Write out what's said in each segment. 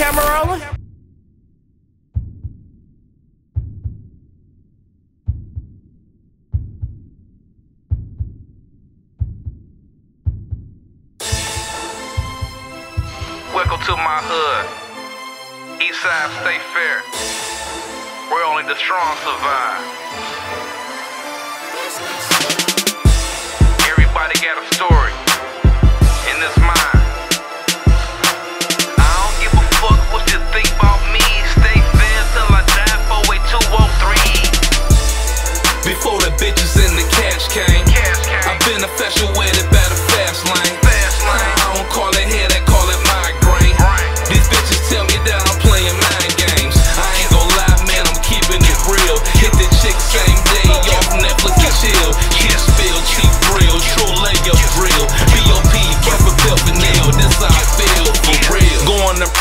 camera rolling? Welcome to my hood. Eastside, State fair. Where only the strong survive. Everybody got a story, in this mine. Bitches in the cash came. I've been infatuated by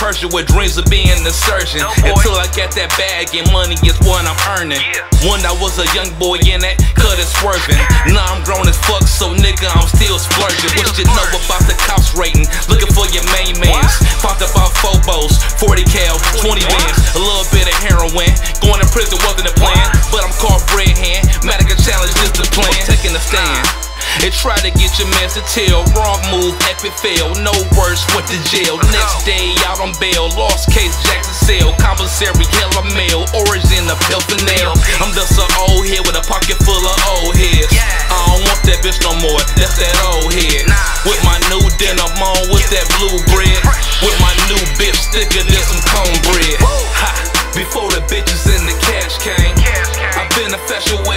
With dreams of being a surgeon. No. Until I got that bag and money is what I'm earning. Yeah. When I was a young boy in that cut is swerving. Now I'm grown as fuck, so nigga, I'm still splurging. What you know about the cops rating? Looking for your main mans. Popped about Phobos, 40 cal, 20 And try to get your man to tell. Wrong move, epic fail. No worse, went to jail. Next day, out on bail. Lost case, Jackson sale. Commissary, hella mail. Origin of nail. I'm just an old head with a pocket full of old heads. I don't want that bitch no more. That's that old head. With my new denim on, with that blue bread. With my new bitch thicker than some cornbread. Ha! Before the bitches in the cash came. I've been infatuated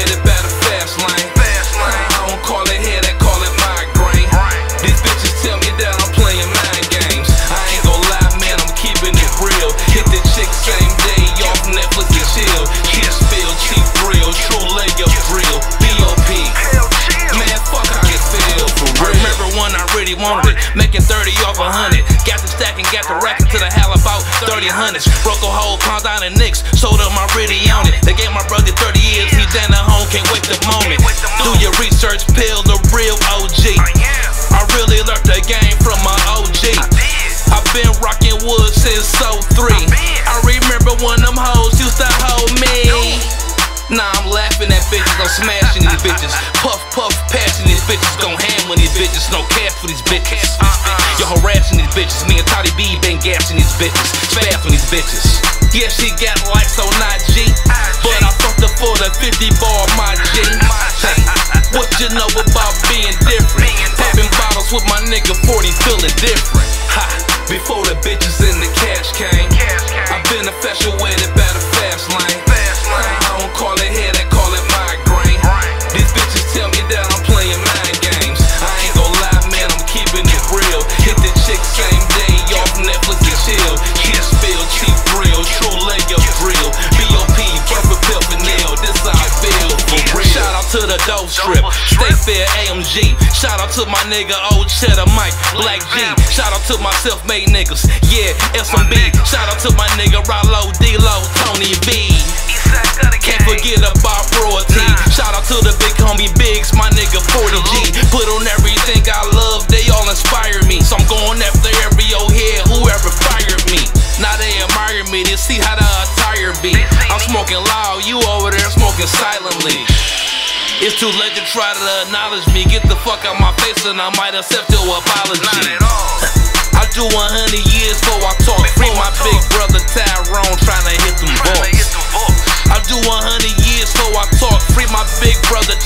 wanted it, making 30 off a hundred. Got the stack and got the racking to the hell about 30 hundreds. Broke a whole pound down in Knicks, sold up my really on it. They gave my brother 30 years, he down at home, can't wait the moment. Do your research, pill the real OG. Smashing these bitches. Puff, puff, passing these bitches. Gon' ham on these bitches, no cash for these bitches. You're harassing these bitches. Me and Toddy B been gassing these bitches. Spaz on these bitches. Yeah, she got likes on IG. But I fucked her for the 50 bar, my G. What you know about being different? Popping bottles with my nigga 40 feeling different. Dope strip, stay fair AMG. Shout out to my nigga old cheddar Mike, Black G. Shout out to my self-made niggas, yeah, SMB. Shout out to my nigga Rollo, D-Lo, Tony B. Can't forget about royalty. Shout out to the big homie Biggs, my nigga 40G. Put on everything I love, they all inspire me. So I'm going after every old head, whoever fired me. Now they admire me, they see how the attire be. I'm smoking loud, you over there smoking silently. It's too late to try to acknowledge me. Get the fuck out my face and I might accept your apology. Not at all. I do 100 years before I talk. Free my big brother Tyrone trying to hit them balls. books. I do 100 years so I talk. Free my big brother